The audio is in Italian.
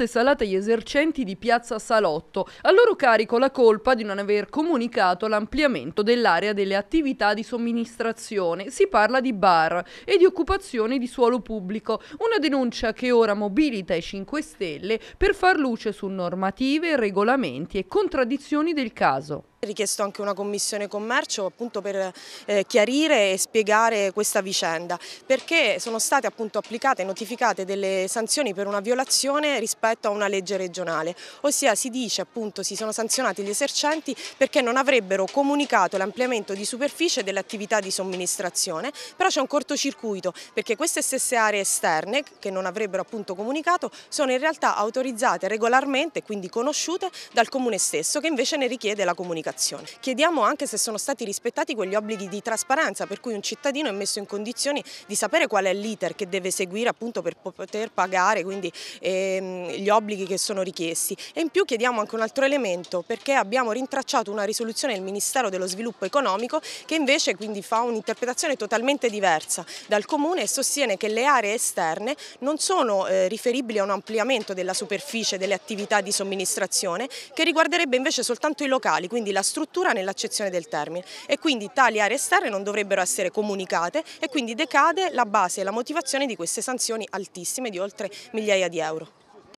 volte salate agli esercenti di Piazza Salotto. A loro carico la colpa di non aver comunicato l'ampliamento dell'area delle attività di somministrazione. Si parla di bar e di occupazione di suolo pubblico, una denuncia che ora mobilita i 5 Stelle per far luce su normative, regolamenti e contraddizioni del caso richiesto anche una commissione commercio appunto per eh, chiarire e spiegare questa vicenda perché sono state appunto applicate e notificate delle sanzioni per una violazione rispetto a una legge regionale ossia si dice appunto si sono sanzionati gli esercenti perché non avrebbero comunicato l'ampliamento di superficie delle attività di somministrazione però c'è un cortocircuito perché queste stesse aree esterne che non avrebbero appunto comunicato sono in realtà autorizzate regolarmente quindi conosciute dal comune stesso che invece ne richiede la comunicazione. Chiediamo anche se sono stati rispettati quegli obblighi di trasparenza per cui un cittadino è messo in condizioni di sapere qual è l'iter che deve seguire appunto per poter pagare quindi, ehm, gli obblighi che sono richiesti e in più chiediamo anche un altro elemento perché abbiamo rintracciato una risoluzione del Ministero dello Sviluppo Economico che invece quindi fa un'interpretazione totalmente diversa dal Comune e sostiene che le aree esterne non sono eh, riferibili a un ampliamento della superficie delle attività di somministrazione che riguarderebbe invece soltanto i locali, quindi la struttura nell'accezione del termine e quindi tali aree esterne non dovrebbero essere comunicate e quindi decade la base e la motivazione di queste sanzioni altissime di oltre migliaia di euro.